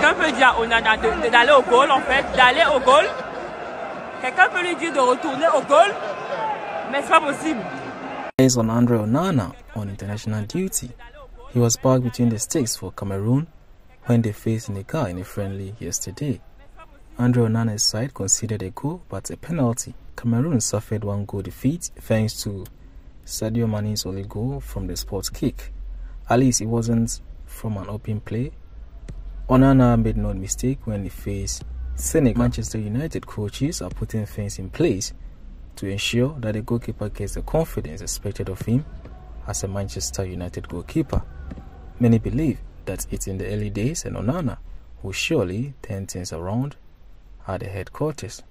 quelqu'un peut dire à Onana d'aller au goal en fait, d'aller au goal. Quelqu'un peut lui dire de retourner au goal, mais c'est pas possible. Based on Andre Onana on international duty, he was parked between the sticks for Cameroon when they faced Niger in a friendly yesterday. Andre Onana's side conceded a goal but a penalty. Cameroon suffered one goal defeat thanks to Sadio Mane's only goal from the spot kick. At least it wasn't from an open play. Onana made no mistake when he faced Senegal. Manchester United coaches are putting things in place to ensure that the goalkeeper gets the confidence expected of him as a Manchester United goalkeeper. Many believe that it's in the early days and Onana will surely turn things around at the headquarters.